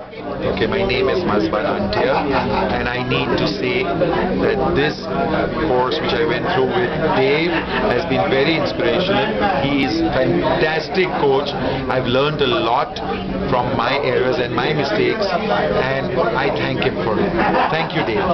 Okay, my name is Masbar Antia and I need to say that this course which I went through with Dave has been very inspirational. He is fantastic coach. I've learned a lot from my errors and my mistakes and I thank him for it. Thank you Dave.